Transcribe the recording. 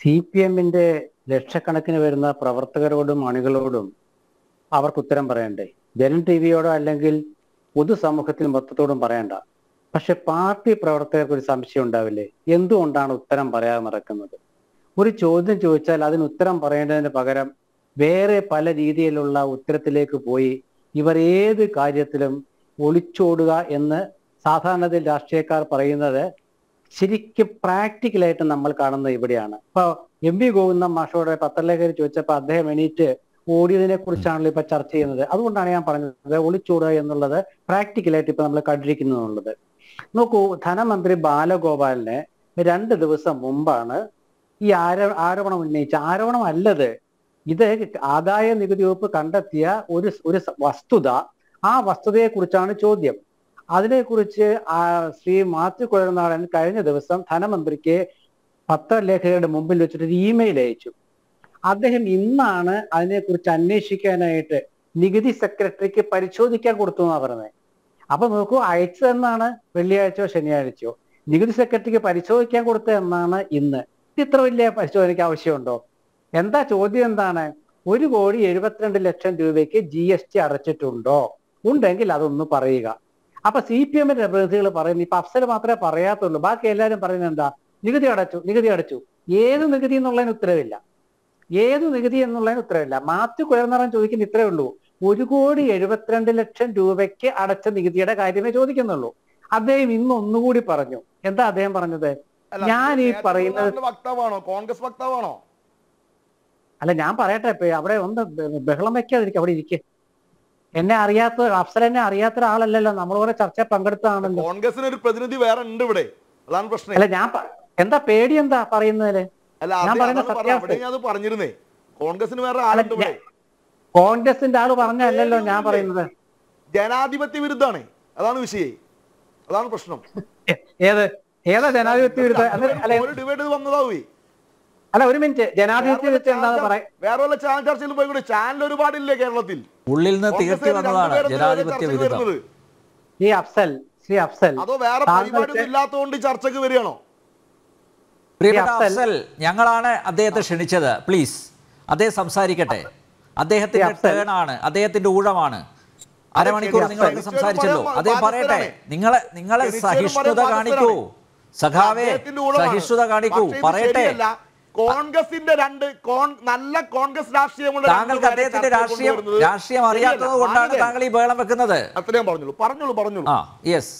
C P എമ്മിന്റെ ലക്ഷക്കണക്കിന് വരുന്ന പ്രവർത്തകരോടും അണികളോടും അവർക്ക് ഉത്തരം പറയണ്ടേ? ജനൻ ടി വിയോടോ അല്ലെങ്കിൽ പൊതുസമൂഹത്തിൽ മൊത്തത്തോടും പറയണ്ട. പക്ഷെ പാർട്ടി പ്രവർത്തകർക്ക് ഒരു സംശയം ഉണ്ടാവില്ലേ? എന്തുകൊണ്ടാണ് ഉത്തരം പറയാതെ നടക്കുന്നത്? ഒരു ചോദ്യം ചോദിച്ചാൽ അതിന് ഉത്തരം പറയേണ്ടതിന് പകരം വേറെ പല രീതിയിലുള്ള ഉത്തരത്തിലേക്ക് പോയി ഇവർ ഏത് കാര്യത്തിലും ഒളിച്ചോടുക എന്ന് സാധാരണത്തിൽ രാഷ്ട്രീയക്കാർ പറയുന്നത് ശരിക്കും പ്രാക്ടിക്കലായിട്ട് നമ്മൾ കാണുന്നത് ഇവിടെയാണ്. ഇപ്പൊ എം വി ഗോവിന്ദ മാഷോടെ പത്രലേഖകർ ചോദിച്ചപ്പോൾ അദ്ദേഹം എണീറ്റ് ഓടിയതിനെ കുറിച്ചാണല്ലോ ഇപ്പൊ ചർച്ച ചെയ്യുന്നത്. അതുകൊണ്ടാണ് ഞാൻ പറഞ്ഞത് ഒളിച്ചൂടുക എന്നുള്ളത് പ്രാക്ടിക്കലായിട്ട് ഇപ്പൊ നമ്മൾ കണ്ടിരിക്കുന്നുള്ളത്. നോക്കൂ ധനമന്ത്രി ബാലഗോപാലിനെ രണ്ട് ദിവസം മുമ്പാണ് ഈ ആരോ ആരോപണം ഉന്നയിച്ച ആരോപണം അല്ലത്. ഇത് ആദായ നികുതി വകുപ്പ് കണ്ടെത്തിയ ഒരു ഒരു വസ്തുത. ആ വസ്തുതയെ കുറിച്ചാണ് ചോദ്യം. അതിനെക്കുറിച്ച് ശ്രീ മാത്യു കുഴൽനാടൻ കഴിഞ്ഞ ദിവസം ധനമന്ത്രിക്ക് പത്രലേഖകരുടെ മുമ്പിൽ വെച്ചിട്ട് ഒരു ഇമെയിൽ അയച്ചു. അദ്ദേഹം ഇന്നാണ് അതിനെക്കുറിച്ച് അന്വേഷിക്കാനായിട്ട് നികുതി സെക്രട്ടറിക്ക് പരിശോധിക്കാൻ കൊടുത്തു എന്നാണ് പറഞ്ഞത് അപ്പൊ നോക്കൂ അയച്ചതെന്നാണ് വെള്ളിയാഴ്ചയോ ശനിയാഴ്ചയോ. നികുതി സെക്രട്ടറിക്ക് പരിശോധിക്കാൻ കൊടുത്തതെന്നാണ് ഇന്ന്. ഇത്ര വലിയ പരിശോധനയ്ക്ക് ആവശ്യമുണ്ടോ? എന്താ ചോദ്യം എന്താണ്? ഒരു കോടി എഴുപത്തിരണ്ട് ലക്ഷം രൂപയ്ക്ക് ജി എസ് ടി അടച്ചിട്ടുണ്ടോ? ഉണ്ടെങ്കിൽ അതൊന്ന് പറയുക. അപ്പൊ സി പി എമ്മിന്റെ പ്രതിനിധികൾ പറയുന്നു ഇപ്പൊ അഫ്സൽ മാത്രമേ പറയാത്തുള്ളൂ. ബാക്കി എല്ലാവരും പറയുന്നത് എന്താ? നികുതി അടച്ചു നികുതി അടച്ചു. ഏത് നികുതി എന്നുള്ളതിന് ഉത്തരവില്ല. ഏത് നികുതി എന്നുള്ളതിന് ഉത്തരവില്ല. മാത്യു കുഴൽനിറം ചോദിക്കുന്ന ഇത്രേ ഉള്ളൂ. ഒരു കോടി എഴുപത്തിരണ്ട് ലക്ഷം രൂപയ്ക്ക് അടച്ച നികുതിയുടെ കാര്യമേ ചോദിക്കുന്നുള്ളൂ. അദ്ദേഹം ഇന്ന് ഒന്നുകൂടി പറഞ്ഞു. എന്താ അദ്ദേഹം പറഞ്ഞത്? ഞാൻ ഈ പറയുന്നത് വക്താവാണോ? കോൺഗ്രസ് വക്താവാണോ? അല്ല ഞാൻ പറയട്ടെ അവിടെ ഒന്ന് ബഹളം വെക്കാതിരിക്കും അവിടെ ഇരിക്കെ. എന്നെ അറിയാത്ത അഫ്സൽ എന്നെ അറിയാത്ത ഒരാളല്ലല്ലോ നമ്മൾ കുറെ ചർച്ച പങ്കെടുത്തതാണല്ലോ. കോൺഗ്രസിന് ഒരു പ്രതിനിധി വേറെ ഉണ്ട് ഇവിടെ. അതാണ് പ്രശ്നം. അല്ല ഞാൻ എന്താ പേടി എന്താ പറയുന്നതിൽ? ഞാൻ പറയുന്ന പറഞ്ഞിരുന്നേ. കോൺഗ്രസിന് വേറെ ആളുണ്ട് കോൺഗ്രസിന്റെ ആൾ പറഞ്ഞല്ലോ ഞാൻ പറയുന്നത്. ജനാധിപത്യ വിരുദ്ധാണ് അതാണ് വിഷയം. അതാണ് പ്രശ്നം. ഏത് ഏതാ ജനാധിപത്യ വിരുദ്ധ? അല്ല ഒരു ഡിബേറ്റ് വന്നതാവേ. അല്ല ഒരു മിനിറ്റ്. ജനാധിപത്യ വിരുദ്ധ എന്താ പറയാ? വേറെ വല്ല ചാനൽ ചർച്ചയിൽ പോയി ചാനൽ ഒരുപാടില്ലേ കേരളത്തിൽ? ഉള്ളിൽ നിന്ന് തീർത്തി വന്നതാണ് ജനാധിപത്യ വിരുദ്ധം. ശ്രീ ഈ അഫ്സൽ ശ്രീ അഫ്സൽ അതോ വേറെ ഇല്ലാത്തതുകൊണ്ട് ചർച്ചയ്ക്ക് വരികയാണോ? പ്രിയപ്പെട്ട അഫ്സൽ- ഞങ്ങളാണ് അദ്ദേഹത്തെ ക്ഷണിച്ചത്. പ്ലീസ് അദ്ദേഹം സംസാരിക്കട്ടെ. അദ്ദേഹത്തിന്റെ ടേൺ ആണ്. അദ്ദേഹത്തിന്റെ ഊഴമാണ്. അരമണിക്കൂർ നിങ്ങൾ നിങ്ങളൊക്കെ. സംസാരിച്ചല്ലോ. അദ്ദേഹം പറയട്ടെ. നിങ്ങളെ നിങ്ങളെ സഹിഷ്ണുത കാണിക്കൂ. സഖാവേ സഹിഷ്ണുത കാണിക്കൂ. പറയട്ടെ. കോൺഗ്രസിന്റെ രണ്ട് കോൺ നല്ല കോൺഗ്രസ് രാഷ്ട്രീയമുള്ള താങ്കൾക്ക് അദ്ദേഹത്തിന്റെ രാഷ്ട്രീയം രാഷ്ട്രീയം അറിയാത്തത്. കൊണ്ടാണ് താങ്കൾ ഈ ബഹളം വെക്കുന്നത്? അത്രയും പറഞ്ഞോളൂ പറഞ്ഞോളൂ പറഞ്ഞോളൂ ആ യെസ്